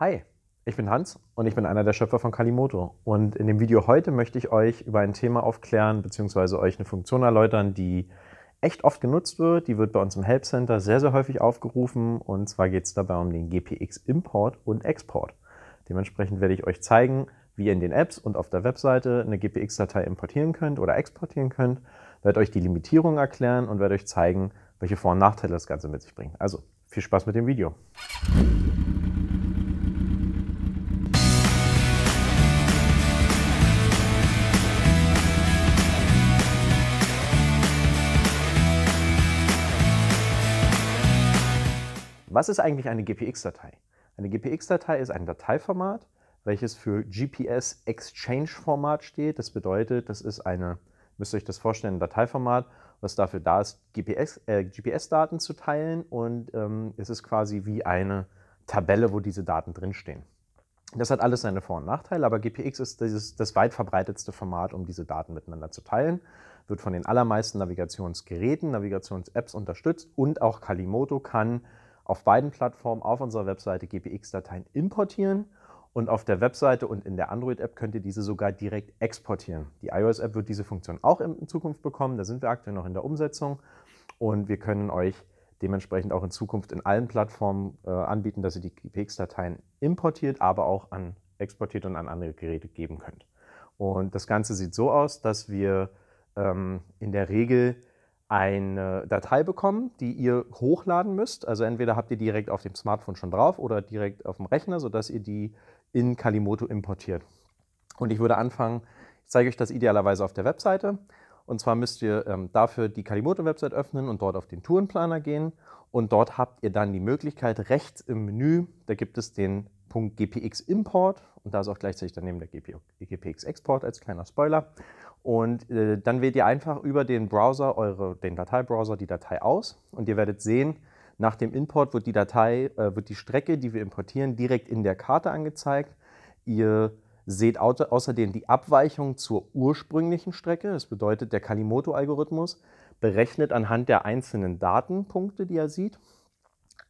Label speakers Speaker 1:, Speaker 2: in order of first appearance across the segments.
Speaker 1: Hi, ich bin Hans und ich bin einer der Schöpfer von Kalimoto. Und in dem Video heute möchte ich euch über ein Thema aufklären bzw. euch eine Funktion erläutern, die echt oft genutzt wird. Die wird bei uns im Help Center sehr, sehr häufig aufgerufen. Und zwar geht es dabei um den GPX-Import und Export. Dementsprechend werde ich euch zeigen, wie ihr in den Apps und auf der Webseite eine GPX-Datei importieren könnt oder exportieren könnt. Werde euch die Limitierung erklären und werde euch zeigen, welche Vor- und Nachteile das Ganze mit sich bringt. Also viel Spaß mit dem Video. Was ist eigentlich eine GPX-Datei? Eine GPX-Datei ist ein Dateiformat, welches für GPS Exchange Format steht. Das bedeutet, das ist eine, müsst ihr euch das vorstellen, ein Dateiformat, was dafür da ist, GPS-Daten äh, GPS zu teilen und ähm, es ist quasi wie eine Tabelle, wo diese Daten drinstehen. Das hat alles seine Vor- und Nachteile, aber GPX ist dieses, das weit verbreitetste Format, um diese Daten miteinander zu teilen. Wird von den allermeisten Navigationsgeräten, Navigations-Apps unterstützt und auch Kalimoto kann auf beiden Plattformen auf unserer Webseite GPX-Dateien importieren und auf der Webseite und in der Android-App könnt ihr diese sogar direkt exportieren. Die iOS-App wird diese Funktion auch in Zukunft bekommen, da sind wir aktuell noch in der Umsetzung und wir können euch dementsprechend auch in Zukunft in allen Plattformen äh, anbieten, dass ihr die GPX-Dateien importiert, aber auch an exportiert und an andere Geräte geben könnt. Und das Ganze sieht so aus, dass wir ähm, in der Regel eine Datei bekommen, die ihr hochladen müsst. Also entweder habt ihr direkt auf dem Smartphone schon drauf oder direkt auf dem Rechner, sodass ihr die in Kalimoto importiert. Und ich würde anfangen, ich zeige euch das idealerweise auf der Webseite. Und zwar müsst ihr ähm, dafür die Kalimoto-Website öffnen und dort auf den Tourenplaner gehen. Und dort habt ihr dann die Möglichkeit, rechts im Menü, da gibt es den Punkt GPX Import und da ist auch gleichzeitig daneben der GPX Export als kleiner Spoiler. Und äh, dann wählt ihr einfach über den Browser, eure, den Dateibrowser, die Datei aus und ihr werdet sehen, nach dem Import wird die Datei, äh, wird die Strecke, die wir importieren, direkt in der Karte angezeigt. Ihr seht au außerdem die Abweichung zur ursprünglichen Strecke. Das bedeutet, der Kalimoto-Algorithmus berechnet anhand der einzelnen Datenpunkte, die er sieht,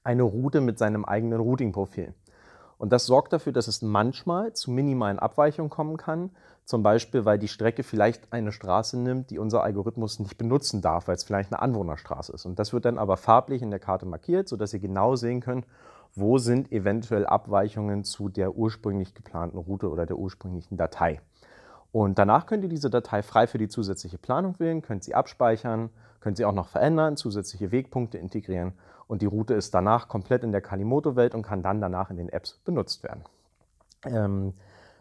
Speaker 1: eine Route mit seinem eigenen Routing-Profil. Und das sorgt dafür, dass es manchmal zu minimalen Abweichungen kommen kann. Zum Beispiel, weil die Strecke vielleicht eine Straße nimmt, die unser Algorithmus nicht benutzen darf, weil es vielleicht eine Anwohnerstraße ist. Und das wird dann aber farblich in der Karte markiert, sodass ihr genau sehen könnt, wo sind eventuell Abweichungen zu der ursprünglich geplanten Route oder der ursprünglichen Datei. Und danach könnt ihr diese Datei frei für die zusätzliche Planung wählen, könnt sie abspeichern, könnt sie auch noch verändern, zusätzliche Wegpunkte integrieren und die Route ist danach komplett in der Kalimoto-Welt und kann dann danach in den Apps benutzt werden. Ähm,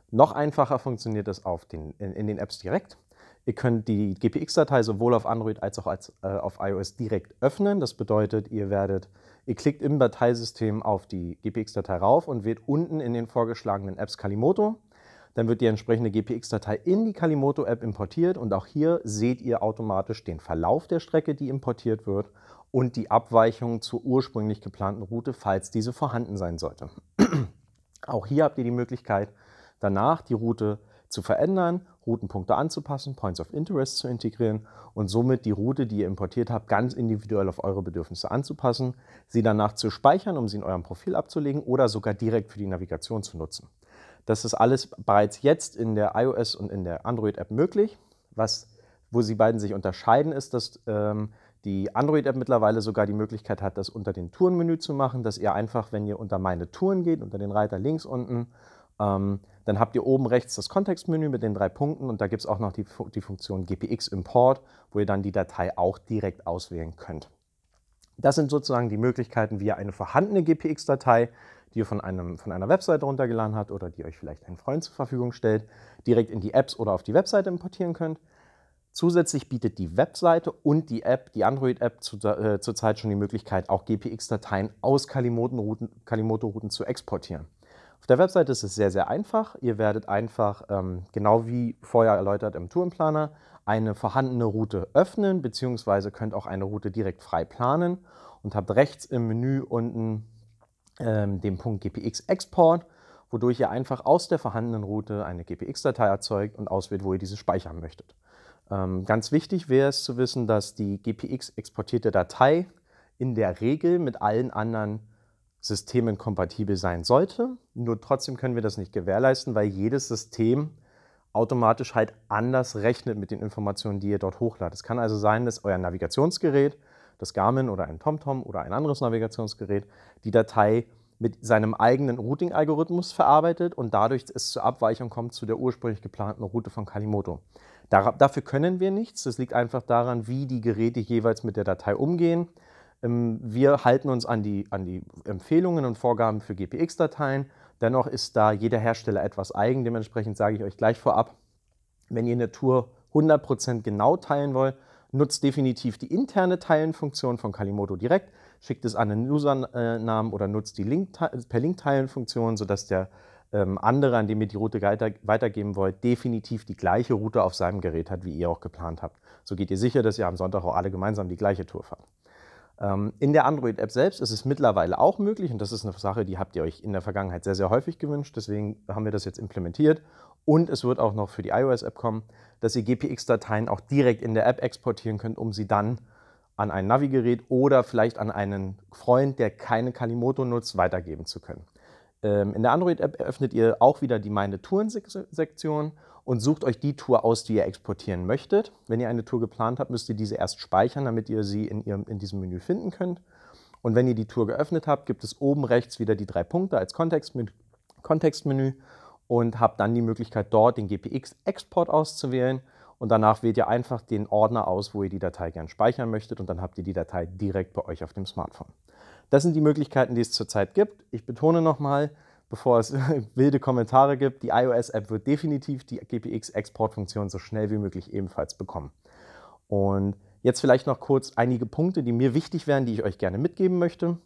Speaker 1: noch einfacher funktioniert es auf den, in, in, den Apps direkt. Ihr könnt die GPX-Datei sowohl auf Android als auch als, äh, auf iOS direkt öffnen. Das bedeutet, ihr werdet, ihr klickt im Dateisystem auf die GPX-Datei rauf und wählt unten in den vorgeschlagenen Apps Kalimoto. Dann wird die entsprechende GPX-Datei in die Kalimoto-App importiert und auch hier seht ihr automatisch den Verlauf der Strecke, die importiert wird und die Abweichung zur ursprünglich geplanten Route, falls diese vorhanden sein sollte. Auch hier habt ihr die Möglichkeit, danach die Route zu verändern, Routenpunkte anzupassen, Points of Interest zu integrieren und somit die Route, die ihr importiert habt, ganz individuell auf eure Bedürfnisse anzupassen, sie danach zu speichern, um sie in eurem Profil abzulegen oder sogar direkt für die Navigation zu nutzen. Das ist alles bereits jetzt in der iOS und in der Android-App möglich. Was, wo sie beiden sich unterscheiden, ist, dass ähm, die Android-App mittlerweile sogar die Möglichkeit hat, das unter dem Tourenmenü zu machen, dass ihr einfach, wenn ihr unter Meine Touren geht, unter den Reiter links unten, ähm, dann habt ihr oben rechts das Kontextmenü mit den drei Punkten und da gibt es auch noch die, die Funktion GPX Import, wo ihr dann die Datei auch direkt auswählen könnt. Das sind sozusagen die Möglichkeiten, wie ihr eine vorhandene GPX-Datei die ihr von, einem, von einer Webseite runtergeladen habt oder die euch vielleicht ein Freund zur Verfügung stellt, direkt in die Apps oder auf die Webseite importieren könnt. Zusätzlich bietet die Webseite und die App, die Android-App zu, äh, zurzeit schon die Möglichkeit, auch GPX-Dateien aus Kalimoto-Routen zu exportieren. Auf der Webseite ist es sehr, sehr einfach. Ihr werdet einfach, ähm, genau wie vorher erläutert im Tourenplaner, eine vorhandene Route öffnen, beziehungsweise könnt auch eine Route direkt frei planen und habt rechts im Menü unten ähm, dem Punkt GPX Export, wodurch ihr einfach aus der vorhandenen Route eine GPX-Datei erzeugt und auswählt, wo ihr diese speichern möchtet. Ähm, ganz wichtig wäre es zu wissen, dass die GPX exportierte Datei in der Regel mit allen anderen Systemen kompatibel sein sollte. Nur trotzdem können wir das nicht gewährleisten, weil jedes System automatisch halt anders rechnet mit den Informationen, die ihr dort hochladet. Es kann also sein, dass euer Navigationsgerät, das Garmin oder ein TomTom oder ein anderes Navigationsgerät, die Datei mit seinem eigenen Routing-Algorithmus verarbeitet und dadurch es zur Abweichung kommt zu der ursprünglich geplanten Route von Kalimoto. dafür können wir nichts. Das liegt einfach daran, wie die Geräte jeweils mit der Datei umgehen. Ähm, wir halten uns an die, an die Empfehlungen und Vorgaben für GPX-Dateien. Dennoch ist da jeder Hersteller etwas eigen. Dementsprechend sage ich euch gleich vorab, wenn ihr eine Tour 100% genau teilen wollt, nutzt definitiv die interne Teilenfunktion von Kalimoto direkt schickt es an einen Usernamen oder nutzt die Link per Link-Teilen-Funktion, sodass der ähm, andere, an dem ihr die Route weiter, weitergeben wollt, definitiv die gleiche Route auf seinem Gerät hat, wie ihr auch geplant habt. So geht ihr sicher, dass ihr am Sonntag auch alle gemeinsam die gleiche Tour fahrt. Ähm, in der Android-App selbst ist es mittlerweile auch möglich, und das ist eine Sache, die habt ihr euch in der Vergangenheit sehr, sehr häufig gewünscht, deswegen haben wir das jetzt implementiert. Und es wird auch noch für die iOS-App kommen, dass ihr GPX-Dateien auch direkt in der App exportieren könnt, um sie dann an ein Navigerät oder vielleicht an einen Freund, der keine Kalimoto nutzt, weitergeben zu können. Ähm, in der Android-App eröffnet ihr auch wieder die Meine Touren-Sektion und sucht euch die Tour aus, die ihr exportieren möchtet. Wenn ihr eine Tour geplant habt, müsst ihr diese erst speichern, damit ihr sie in, ihrem, in diesem Menü finden könnt. Und wenn ihr die Tour geöffnet habt, gibt es oben rechts wieder die drei Punkte als Kontextmenü, Kontextmenü und habt dann die Möglichkeit, dort den GPX-Export auszuwählen und danach wählt ihr einfach den Ordner aus, wo ihr die Datei gern speichern möchtet und dann habt ihr die Datei direkt bei euch auf dem Smartphone. Das sind die Möglichkeiten, die es zurzeit gibt. Ich betone nochmal, bevor es wilde Kommentare gibt, die iOS-App wird definitiv die GPX-Exportfunktion so schnell wie möglich ebenfalls bekommen. Und jetzt vielleicht noch kurz einige Punkte, die mir wichtig wären, die ich euch gerne mitgeben möchte.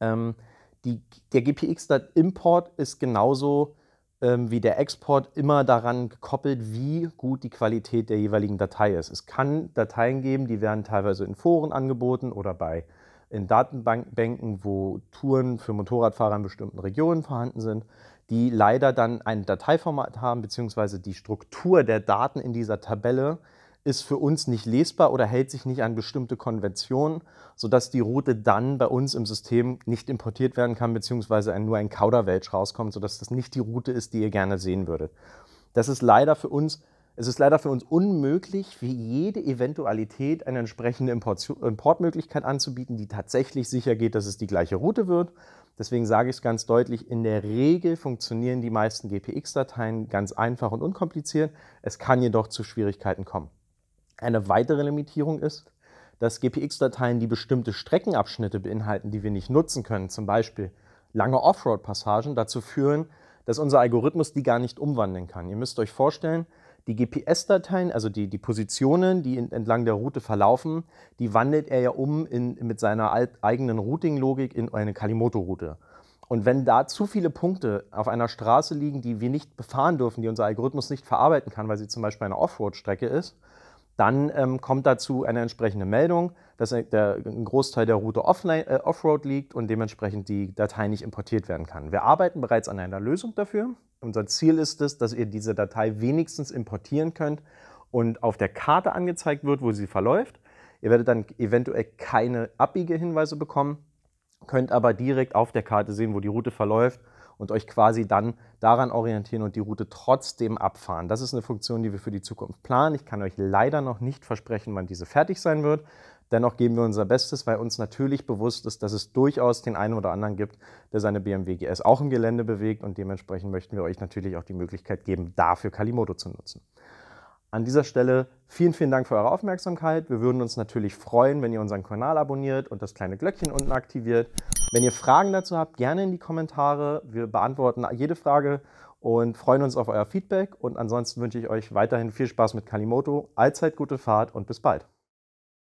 Speaker 1: Ähm, die, der GPX-Import ist genauso wie der Export immer daran gekoppelt, wie gut die Qualität der jeweiligen Datei ist. Es kann Dateien geben, die werden teilweise in Foren angeboten oder bei in Datenbanken, wo Touren für Motorradfahrer in bestimmten Regionen vorhanden sind, die leider dann ein Dateiformat haben, beziehungsweise die Struktur der Daten in dieser Tabelle ist für uns nicht lesbar oder hält sich nicht an bestimmte Konventionen, sodass die Route dann bei uns im System nicht importiert werden kann, beziehungsweise nur ein Kauderwelsch rauskommt, sodass das nicht die Route ist, die ihr gerne sehen würdet. Das ist leider für uns, es ist leider für uns unmöglich, für jede Eventualität eine entsprechende Import Importmöglichkeit anzubieten, die tatsächlich sicher geht, dass es die gleiche Route wird. Deswegen sage ich es ganz deutlich, in der Regel funktionieren die meisten GPX-Dateien ganz einfach und unkompliziert. Es kann jedoch zu Schwierigkeiten kommen. Eine weitere Limitierung ist, dass GPX-Dateien, die bestimmte Streckenabschnitte beinhalten, die wir nicht nutzen können, zum Beispiel lange Offroad-Passagen, dazu führen, dass unser Algorithmus die gar nicht umwandeln kann. Ihr müsst euch vorstellen, die GPS-Dateien, also die, die Positionen, die entlang der Route verlaufen, die wandelt er ja um in, mit seiner eigenen Routing-Logik in eine Kalimoto-Route. Und wenn da zu viele Punkte auf einer Straße liegen, die wir nicht befahren dürfen, die unser Algorithmus nicht verarbeiten kann, weil sie zum Beispiel eine Offroad-Strecke ist, dann ähm, kommt dazu eine entsprechende Meldung, dass der, ein Großteil der Route offline, äh, Offroad liegt und dementsprechend die Datei nicht importiert werden kann. Wir arbeiten bereits an einer Lösung dafür. Unser Ziel ist es, dass ihr diese Datei wenigstens importieren könnt und auf der Karte angezeigt wird, wo sie verläuft. Ihr werdet dann eventuell keine Abbiegehinweise bekommen, könnt aber direkt auf der Karte sehen, wo die Route verläuft und euch quasi dann daran orientieren und die Route trotzdem abfahren. Das ist eine Funktion, die wir für die Zukunft planen. Ich kann euch leider noch nicht versprechen, wann diese fertig sein wird. Dennoch geben wir unser Bestes, weil uns natürlich bewusst ist, dass es durchaus den einen oder anderen gibt, der seine BMW GS auch im Gelände bewegt und dementsprechend möchten wir euch natürlich auch die Möglichkeit geben, dafür Kalimoto zu nutzen. An dieser Stelle vielen, vielen Dank für eure Aufmerksamkeit. Wir würden uns natürlich freuen, wenn ihr unseren Kanal abonniert und das kleine Glöckchen unten aktiviert. Wenn ihr Fragen dazu habt, gerne in die Kommentare. Wir beantworten jede Frage und freuen uns auf euer Feedback. Und ansonsten wünsche ich euch weiterhin viel Spaß mit Kalimoto, allzeit gute Fahrt und bis bald.